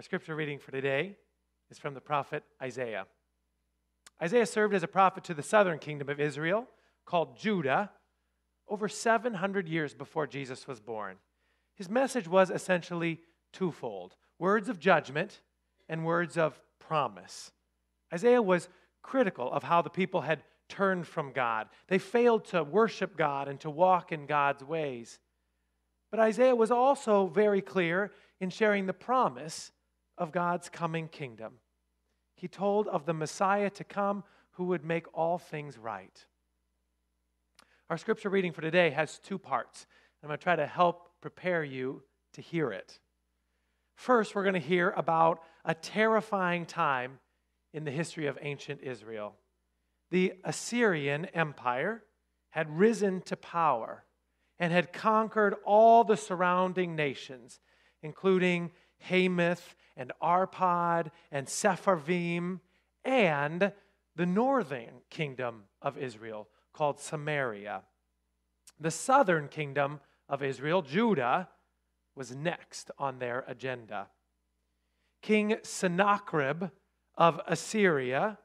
Our scripture reading for today is from the prophet Isaiah. Isaiah served as a prophet to the southern kingdom of Israel, called Judah, over 700 years before Jesus was born. His message was essentially twofold words of judgment and words of promise. Isaiah was critical of how the people had turned from God. They failed to worship God and to walk in God's ways. But Isaiah was also very clear in sharing the promise of God's coming kingdom. He told of the Messiah to come who would make all things right. Our scripture reading for today has two parts. I'm going to try to help prepare you to hear it. First, we're going to hear about a terrifying time in the history of ancient Israel. The Assyrian Empire had risen to power and had conquered all the surrounding nations, including Hamath and Arpad and Sepharvaim and the northern kingdom of Israel called Samaria. The southern kingdom of Israel, Judah, was next on their agenda. King Sennacherib of Assyria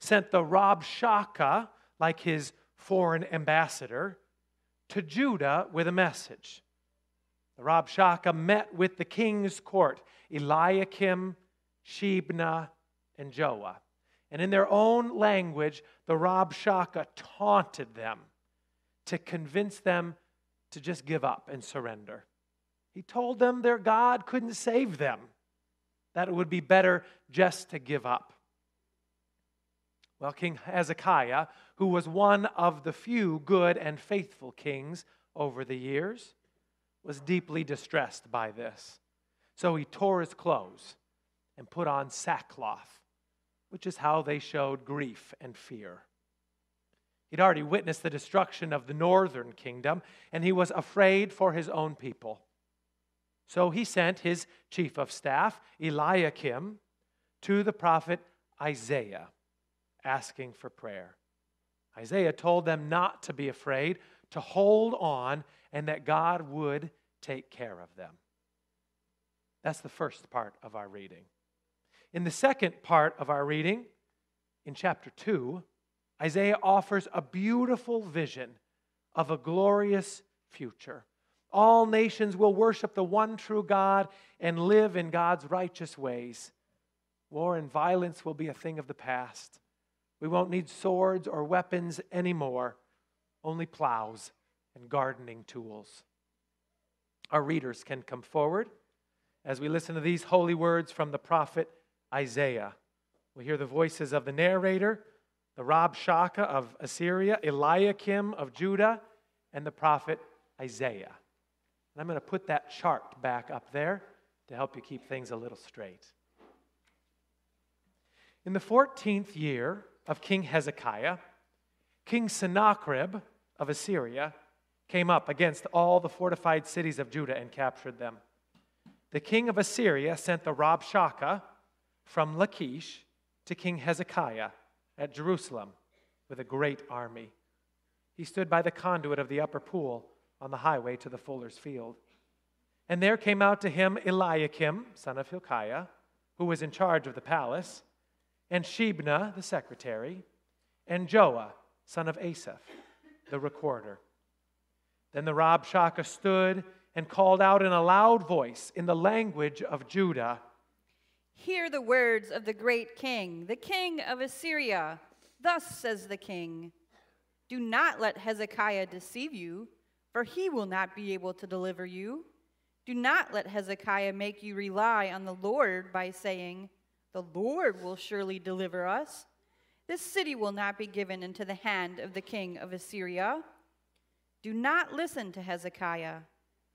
sent the Rabshakeh, like his foreign ambassador, to Judah with a message. Rabshakeh met with the king's court, Eliakim, Shebna, and Joah. And in their own language, the Rabshakeh taunted them to convince them to just give up and surrender. He told them their God couldn't save them, that it would be better just to give up. Well, King Hezekiah, who was one of the few good and faithful kings over the years, was deeply distressed by this. So he tore his clothes and put on sackcloth, which is how they showed grief and fear. He'd already witnessed the destruction of the northern kingdom, and he was afraid for his own people. So he sent his chief of staff, Eliakim, to the prophet Isaiah, asking for prayer. Isaiah told them not to be afraid, to hold on, and that God would take care of them. That's the first part of our reading. In the second part of our reading, in chapter 2, Isaiah offers a beautiful vision of a glorious future. All nations will worship the one true God and live in God's righteous ways. War and violence will be a thing of the past. We won't need swords or weapons anymore, only plows and gardening tools. Our readers can come forward as we listen to these holy words from the prophet Isaiah. We hear the voices of the narrator the Rabshakeh of Assyria, Eliakim of Judah, and the prophet Isaiah. And I'm going to put that chart back up there to help you keep things a little straight. In the 14th year of King Hezekiah, King Sennacherib of Assyria came up against all the fortified cities of Judah and captured them. The king of Assyria sent the Rabshakeh from Lachish to King Hezekiah at Jerusalem with a great army. He stood by the conduit of the upper pool on the highway to the fuller's field. And there came out to him Eliakim, son of Hilkiah, who was in charge of the palace, and Shebna, the secretary, and Joah, son of Asaph, the recorder. Then the Rabshakeh stood and called out in a loud voice in the language of Judah Hear the words of the great king, the king of Assyria. Thus says the king Do not let Hezekiah deceive you, for he will not be able to deliver you. Do not let Hezekiah make you rely on the Lord by saying, The Lord will surely deliver us. This city will not be given into the hand of the king of Assyria. Do not listen to Hezekiah,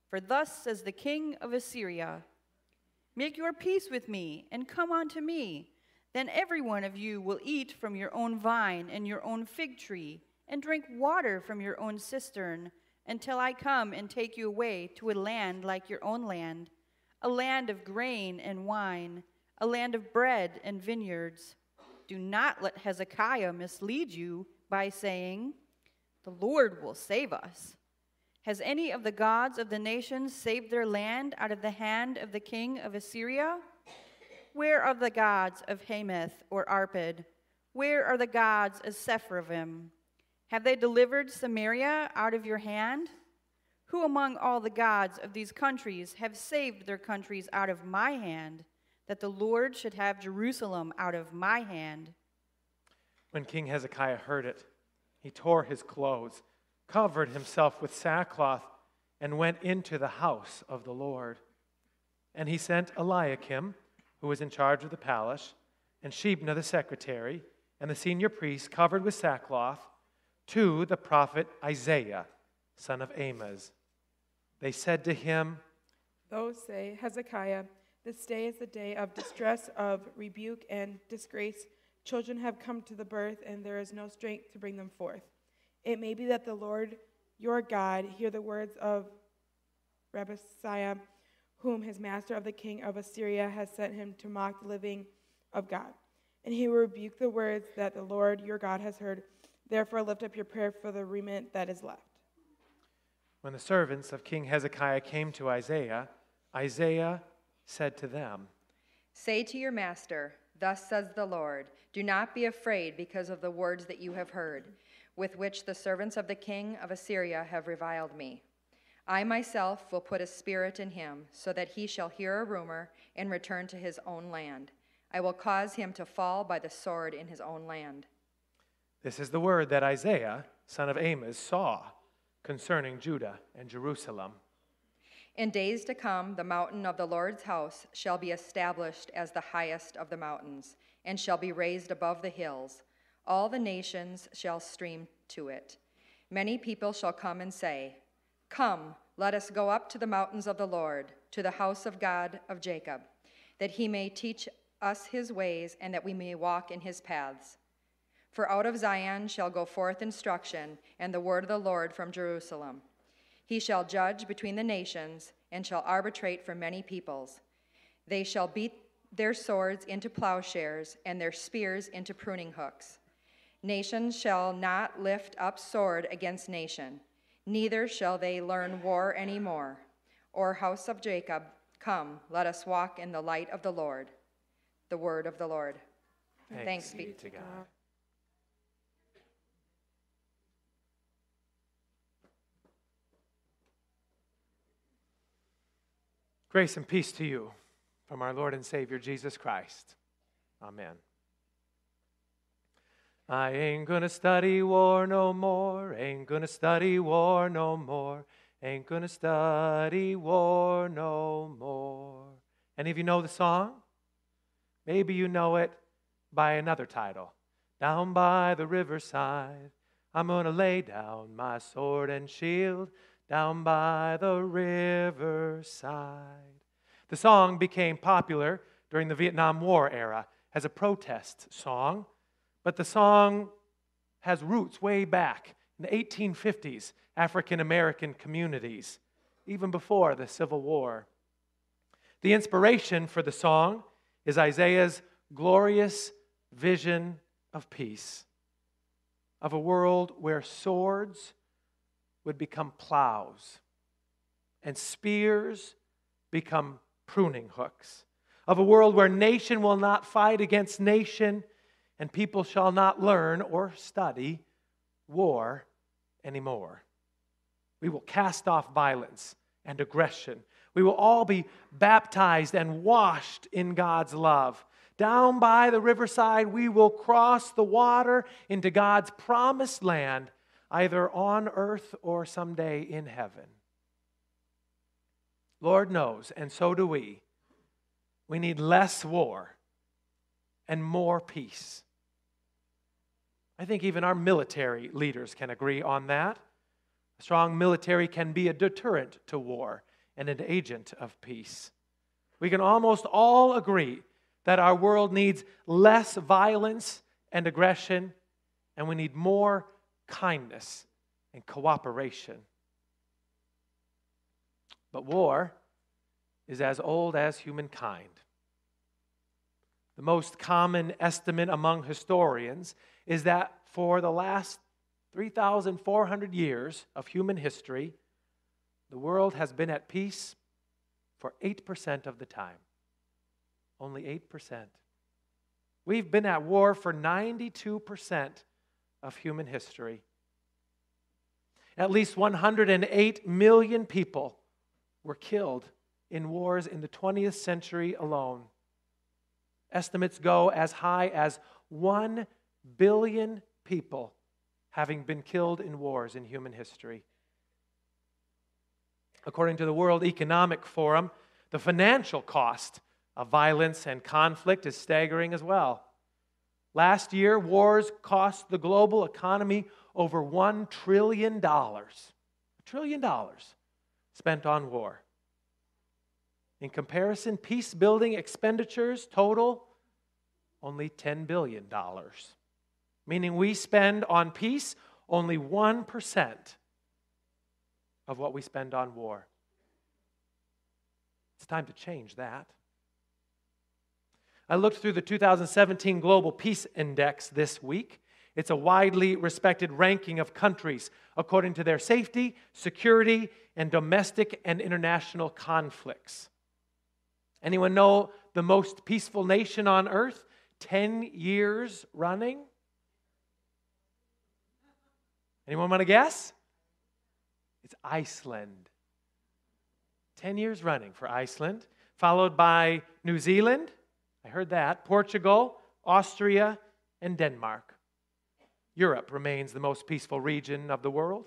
for thus says the king of Assyria. Make your peace with me, and come unto me. Then every one of you will eat from your own vine and your own fig tree, and drink water from your own cistern, until I come and take you away to a land like your own land, a land of grain and wine, a land of bread and vineyards. Do not let Hezekiah mislead you by saying, The Lord will save us. Has any of the gods of the nations saved their land out of the hand of the king of Assyria? Where are the gods of Hamath or Arpad? Where are the gods of Sepharvaim? Have they delivered Samaria out of your hand? Who among all the gods of these countries have saved their countries out of my hand, that the Lord should have Jerusalem out of my hand? When King Hezekiah heard it, he tore his clothes, covered himself with sackcloth, and went into the house of the Lord. And he sent Eliakim, who was in charge of the palace, and Shebna the secretary, and the senior priest, covered with sackcloth, to the prophet Isaiah, son of Amoz. They said to him, Those say, Hezekiah, this day is the day of distress, of rebuke, and disgrace. Children have come to the birth, and there is no strength to bring them forth. It may be that the Lord your God hear the words of Rabshakeh, whom his master of the king of Assyria has sent him to mock the living of God. And he will rebuke the words that the Lord your God has heard. Therefore, lift up your prayer for the remnant that is left. When the servants of King Hezekiah came to Isaiah, Isaiah said to them, Say to your master, Thus says the Lord, Do not be afraid because of the words that you have heard, with which the servants of the king of Assyria have reviled me. I myself will put a spirit in him, so that he shall hear a rumor and return to his own land. I will cause him to fall by the sword in his own land. This is the word that Isaiah, son of Amoz, saw concerning Judah and Jerusalem. In days to come, the mountain of the Lord's house shall be established as the highest of the mountains, and shall be raised above the hills. All the nations shall stream to it. Many people shall come and say, Come, let us go up to the mountains of the Lord, to the house of God of Jacob, that he may teach us his ways, and that we may walk in his paths. For out of Zion shall go forth instruction, and the word of the Lord from Jerusalem. He shall judge between the nations, and shall arbitrate for many peoples. They shall beat their swords into plowshares, and their spears into pruning hooks. Nations shall not lift up sword against nation, neither shall they learn war any more. Or, house of Jacob, come, let us walk in the light of the Lord. The word of the Lord. Thanks, Thanks be to God. Grace and peace to you from our Lord and Savior Jesus Christ. Amen. I ain't gonna study war no more, ain't gonna study war no more, ain't gonna study war no more. Any of you know the song? Maybe you know it by another title. Down by the riverside, I'm gonna lay down my sword and shield down by the riverside. The song became popular during the Vietnam War era as a protest song, but the song has roots way back in the 1850s African American communities, even before the Civil War. The inspiration for the song is Isaiah's glorious vision of peace, of a world where swords would become plows and spears become pruning hooks, of a world where nation will not fight against nation and people shall not learn or study war anymore. We will cast off violence and aggression. We will all be baptized and washed in God's love. Down by the riverside, we will cross the water into God's promised land, either on earth or someday in heaven. Lord knows, and so do we. We need less war and more peace. I think even our military leaders can agree on that. A strong military can be a deterrent to war and an agent of peace. We can almost all agree that our world needs less violence and aggression, and we need more kindness and cooperation. But war is as old as humankind. The most common estimate among historians is that for the last 3,400 years of human history, the world has been at peace for 8% of the time. Only 8%. We've been at war for 92% of human history. At least 108 million people were killed in wars in the 20th century alone. Estimates go as high as 1 billion people having been killed in wars in human history. According to the World Economic Forum, the financial cost of violence and conflict is staggering as well. Last year, wars cost the global economy over $1 trillion. A trillion dollars spent on war. In comparison, peace building expenditures total only $10 billion, meaning we spend on peace only 1% of what we spend on war. It's time to change that. I looked through the 2017 Global Peace Index this week. It's a widely respected ranking of countries according to their safety, security, and domestic and international conflicts. Anyone know the most peaceful nation on earth? 10 years running? Anyone want to guess? It's Iceland. 10 years running for Iceland, followed by New Zealand, I heard that. Portugal, Austria, and Denmark. Europe remains the most peaceful region of the world.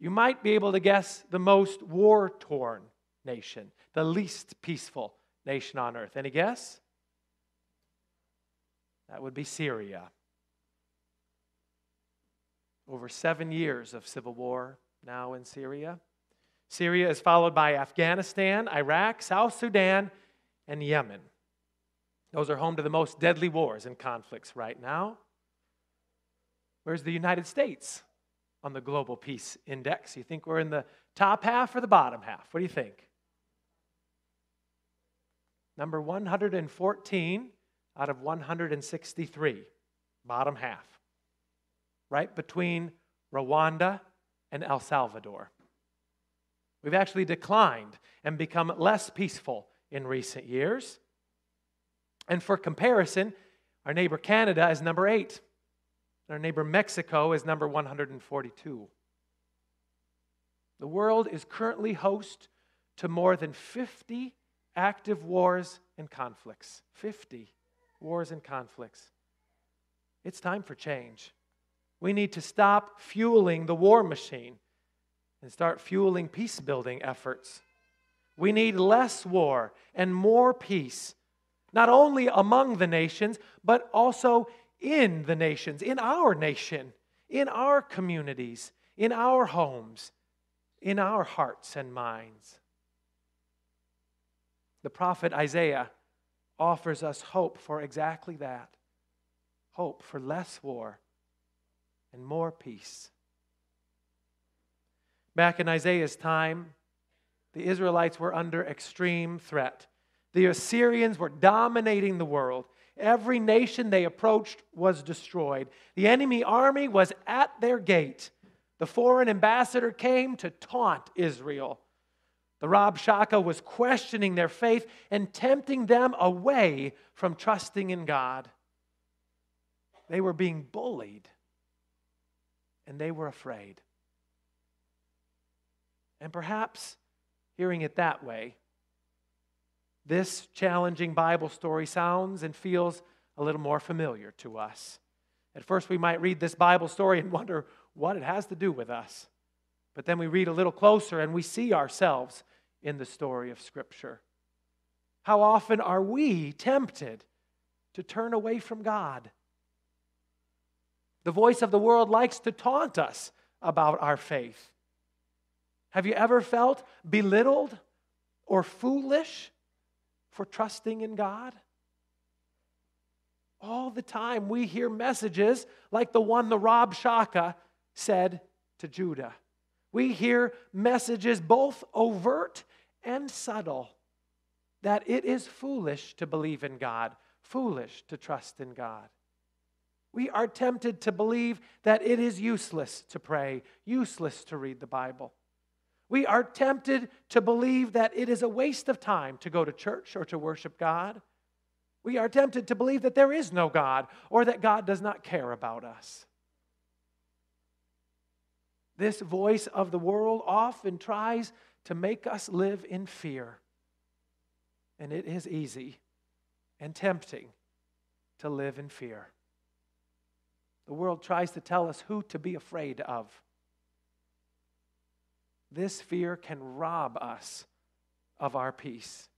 You might be able to guess the most war torn nation, the least peaceful nation on earth. Any guess? That would be Syria. Over seven years of civil war now in Syria. Syria is followed by Afghanistan, Iraq, South Sudan, and Yemen. Those are home to the most deadly wars and conflicts right now. Where's the United States on the Global Peace Index? You think we're in the top half or the bottom half? What do you think? Number 114 out of 163, bottom half, right between Rwanda and El Salvador. We've actually declined and become less peaceful in recent years. And for comparison, our neighbor Canada is number eight. Our neighbor Mexico is number 142. The world is currently host to more than 50 active wars and conflicts. 50 wars and conflicts. It's time for change. We need to stop fueling the war machine and start fueling peace building efforts. We need less war and more peace not only among the nations, but also in the nations, in our nation, in our communities, in our homes, in our hearts and minds. The prophet Isaiah offers us hope for exactly that hope for less war and more peace. Back in Isaiah's time, the Israelites were under extreme threat. The Assyrians were dominating the world. Every nation they approached was destroyed. The enemy army was at their gate. The foreign ambassador came to taunt Israel. The Rabshakeh was questioning their faith and tempting them away from trusting in God. They were being bullied and they were afraid. And perhaps hearing it that way, this challenging Bible story sounds and feels a little more familiar to us. At first, we might read this Bible story and wonder what it has to do with us. But then we read a little closer and we see ourselves in the story of Scripture. How often are we tempted to turn away from God? The voice of the world likes to taunt us about our faith. Have you ever felt belittled or foolish for trusting in God? All the time we hear messages like the one the Rabshakeh said to Judah. We hear messages both overt and subtle that it is foolish to believe in God, foolish to trust in God. We are tempted to believe that it is useless to pray, useless to read the Bible. We are tempted to believe that it is a waste of time to go to church or to worship God. We are tempted to believe that there is no God or that God does not care about us. This voice of the world often tries to make us live in fear. And it is easy and tempting to live in fear. The world tries to tell us who to be afraid of. This fear can rob us of our peace.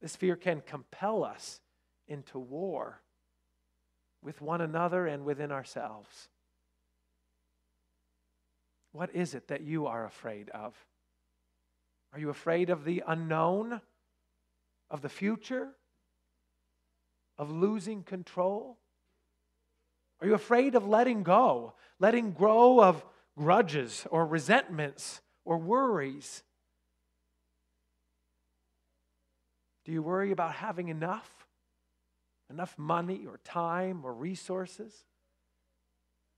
This fear can compel us into war with one another and within ourselves. What is it that you are afraid of? Are you afraid of the unknown, of the future, of losing control? Are you afraid of letting go, letting go of grudges or resentments or worries? Do you worry about having enough? Enough money or time or resources?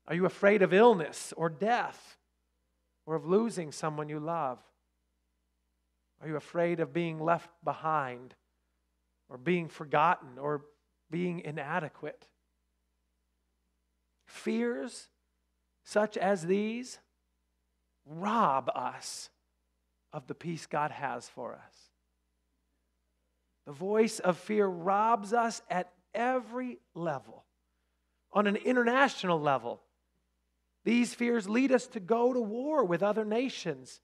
Are you afraid of illness or death or of losing someone you love? Are you afraid of being left behind or being forgotten or being inadequate? Fears such as these rob us of the peace God has for us. The voice of fear robs us at every level. On an international level, these fears lead us to go to war with other nations.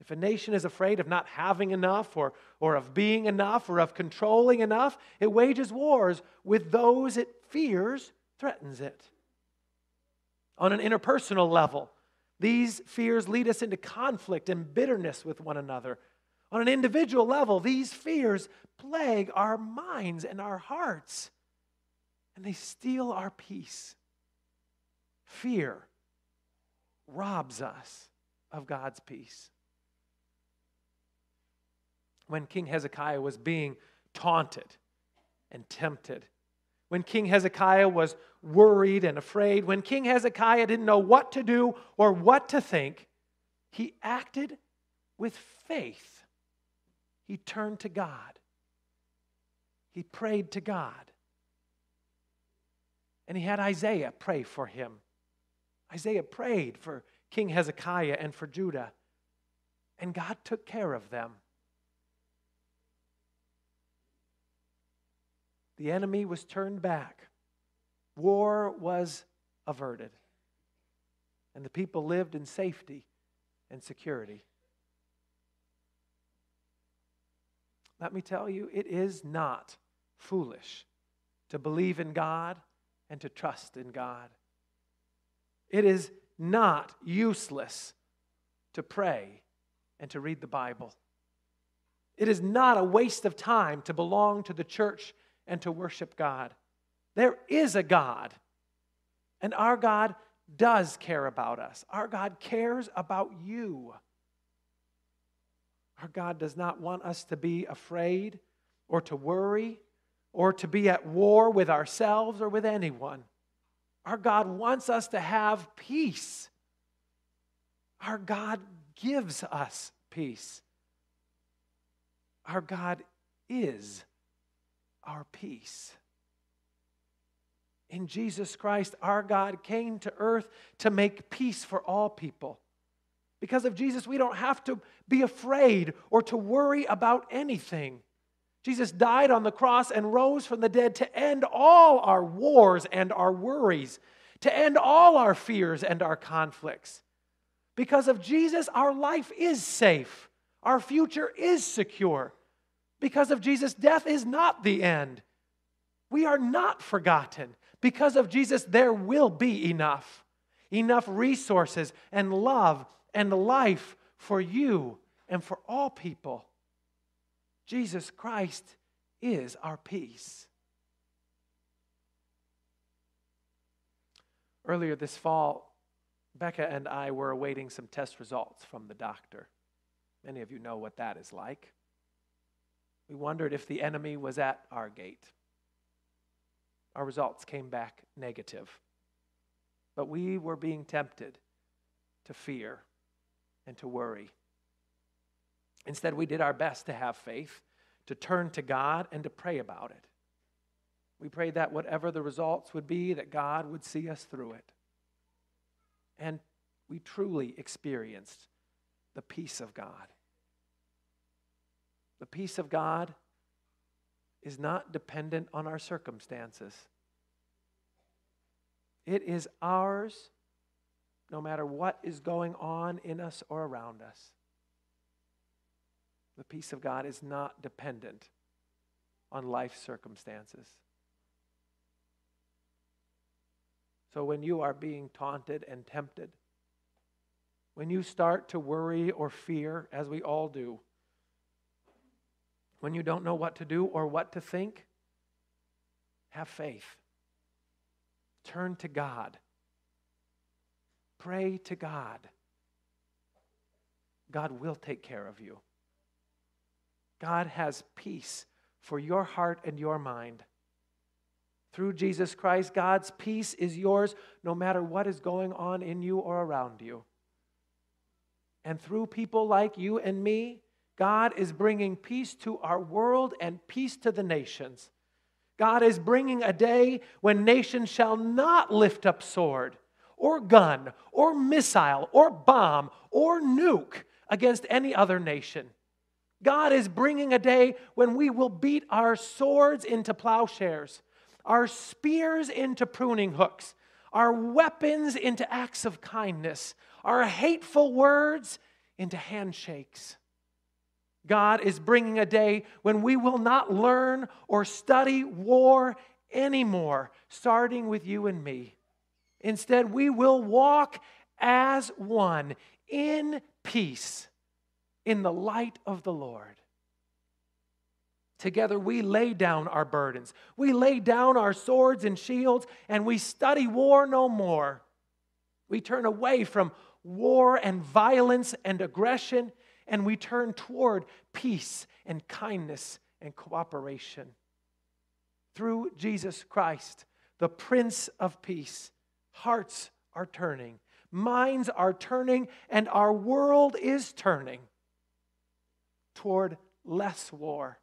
If a nation is afraid of not having enough, or, or of being enough, or of controlling enough, it wages wars with those it fears threatens it. On an interpersonal level, these fears lead us into conflict and bitterness with one another. On an individual level, these fears plague our minds and our hearts, and they steal our peace. Fear robs us of God's peace. When King Hezekiah was being taunted and tempted, when King Hezekiah was worried and afraid, when King Hezekiah didn't know what to do or what to think, he acted with faith. He turned to God. He prayed to God. And he had Isaiah pray for him. Isaiah prayed for King Hezekiah and for Judah, and God took care of them. The enemy was turned back, war was averted, and the people lived in safety and security. Let me tell you, it is not foolish to believe in God and to trust in God. It is not useless to pray and to read the Bible. It is not a waste of time to belong to the church and to worship God. There is a God, and our God does care about us. Our God cares about you. Our God does not want us to be afraid or to worry or to be at war with ourselves or with anyone. Our God wants us to have peace. Our God gives us peace. Our God is our peace. In Jesus Christ, our God came to earth to make peace for all people. Because of Jesus, we don't have to be afraid or to worry about anything. Jesus died on the cross and rose from the dead to end all our wars and our worries, to end all our fears and our conflicts. Because of Jesus, our life is safe, our future is secure. Because of Jesus, death is not the end. We are not forgotten. Because of Jesus, there will be enough enough resources and love and life for you and for all people. Jesus Christ is our peace. Earlier this fall, Becca and I were awaiting some test results from the doctor. Many of you know what that is like. We wondered if the enemy was at our gate. Our results came back negative. But we were being tempted to fear and to worry. Instead, we did our best to have faith, to turn to God, and to pray about it. We prayed that whatever the results would be, that God would see us through it. And we truly experienced the peace of God. The peace of God is not dependent on our circumstances. It is ours no matter what is going on in us or around us. The peace of God is not dependent on life circumstances. So when you are being taunted and tempted, when you start to worry or fear, as we all do, when you don't know what to do or what to think, have faith. Turn to God. Pray to God. God will take care of you. God has peace for your heart and your mind. Through Jesus Christ, God's peace is yours no matter what is going on in you or around you. And through people like you and me, God is bringing peace to our world and peace to the nations. God is bringing a day when nations shall not lift up sword or gun or missile or bomb or nuke against any other nation. God is bringing a day when we will beat our swords into plowshares our spears into pruning hooks, our weapons into acts of kindness, our hateful words into handshakes. God is bringing a day when we will not learn or study war anymore, starting with you and me. Instead, we will walk as one in peace in the light of the Lord. Together, we lay down our burdens. We lay down our swords and shields, and we study war no more. We turn away from war and violence and aggression, and we turn toward peace and kindness and cooperation. Through Jesus Christ, the Prince of Peace, hearts are turning, minds are turning, and our world is turning toward less war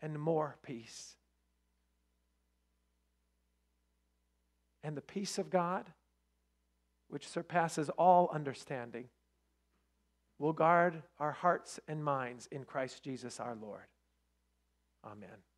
and more peace. And the peace of God, which surpasses all understanding, will guard our hearts and minds in Christ Jesus our Lord. Amen.